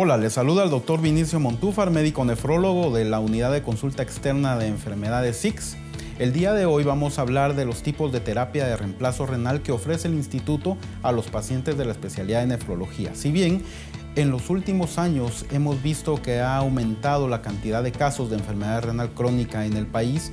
Hola, les saluda el doctor Vinicio Montúfar, médico nefrólogo de la Unidad de Consulta Externa de Enfermedades SIX. El día de hoy vamos a hablar de los tipos de terapia de reemplazo renal que ofrece el instituto a los pacientes de la especialidad de nefrología. Si bien en los últimos años hemos visto que ha aumentado la cantidad de casos de enfermedad renal crónica en el país,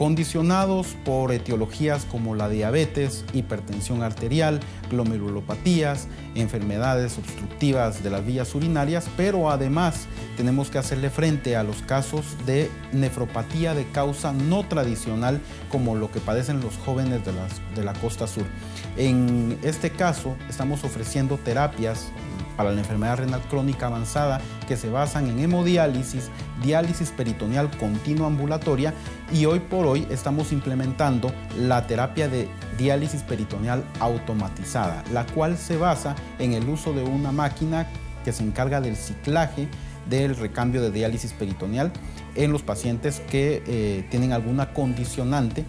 condicionados por etiologías como la diabetes, hipertensión arterial, glomerulopatías, enfermedades obstructivas de las vías urinarias, pero además tenemos que hacerle frente a los casos de nefropatía de causa no tradicional como lo que padecen los jóvenes de, de la costa sur. En este caso estamos ofreciendo terapias para la enfermedad renal crónica avanzada que se basan en hemodiálisis, diálisis peritoneal continua ambulatoria y hoy por hoy estamos implementando la terapia de diálisis peritoneal automatizada, la cual se basa en el uso de una máquina que se encarga del ciclaje del recambio de diálisis peritoneal en los pacientes que eh, tienen alguna condicionante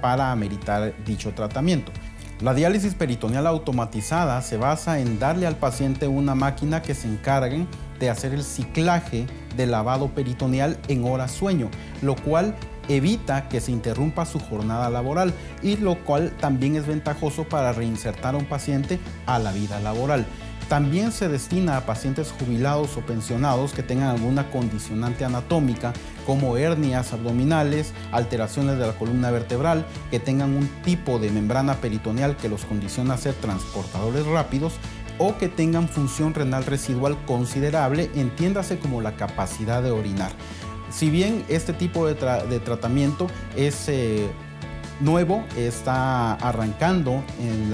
para ameritar dicho tratamiento. La diálisis peritoneal automatizada se basa en darle al paciente una máquina que se encargue de hacer el ciclaje del lavado peritoneal en horas sueño, lo cual evita que se interrumpa su jornada laboral y lo cual también es ventajoso para reinsertar a un paciente a la vida laboral. También se destina a pacientes jubilados o pensionados que tengan alguna condicionante anatómica como hernias abdominales, alteraciones de la columna vertebral, que tengan un tipo de membrana peritoneal que los condiciona a ser transportadores rápidos o que tengan función renal residual considerable, entiéndase como la capacidad de orinar. Si bien este tipo de, tratamiento es eh, nuevo, está arrancando en,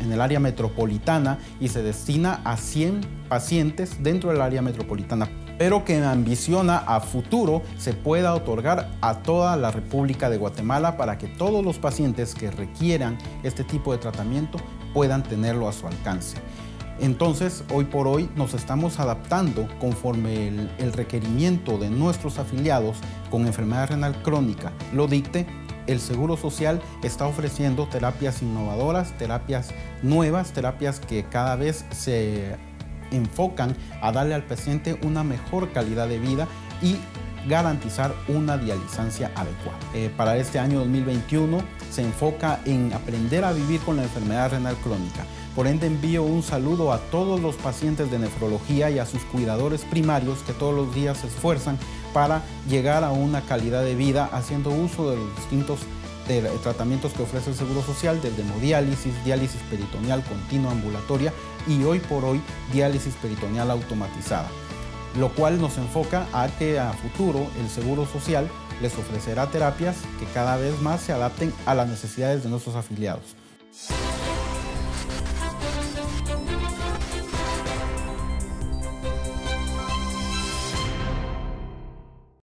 en, el área metropolitana y se destina a 100 pacientes dentro del área metropolitana, pero que ambiciona a futuro se pueda otorgar a toda la República de Guatemala para que todos los pacientes que requieran este tipo de tratamiento puedan tenerlo a su alcance. Entonces, hoy por hoy nos estamos adaptando conforme el, el requerimiento de nuestros afiliados con enfermedad renal crónica lo dicte el Seguro Social está ofreciendo terapias innovadoras, terapias nuevas, terapias que cada vez se enfocan a darle al paciente una mejor calidad de vida y garantizar una dializancia adecuada. Eh, para este año 2021 se enfoca en aprender a vivir con la enfermedad renal crónica. Por ende envío un saludo a todos los pacientes de nefrología y a sus cuidadores primarios que todos los días se esfuerzan para llegar a una calidad de vida haciendo uso de los distintos tratamientos que ofrece el Seguro Social, desde hemodiálisis, diálisis peritoneal continua ambulatoria y hoy por hoy diálisis peritoneal automatizada, lo cual nos enfoca a que a futuro el Seguro Social les ofrecerá terapias que cada vez más se adapten a las necesidades de nuestros afiliados.